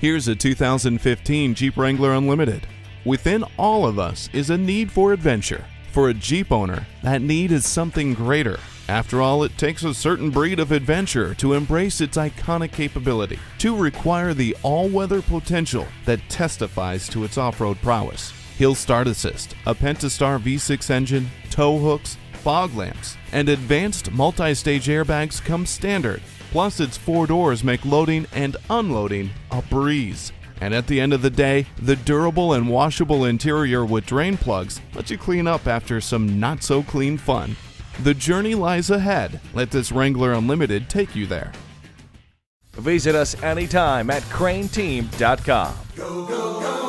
Here's a 2015 Jeep Wrangler Unlimited. Within all of us is a need for adventure. For a Jeep owner, that need is something greater. After all, it takes a certain breed of adventure to embrace its iconic capability, to require the all-weather potential that testifies to its off-road prowess. Hill Start Assist, a Pentastar V6 engine, tow hooks, fog lamps, and advanced multi-stage airbags come standard. Plus, its four doors make loading and unloading a breeze. And at the end of the day, the durable and washable interior with drain plugs lets you clean up after some not so clean fun. The journey lies ahead. Let this Wrangler Unlimited take you there. Visit us anytime at crainteam.com. Go, go,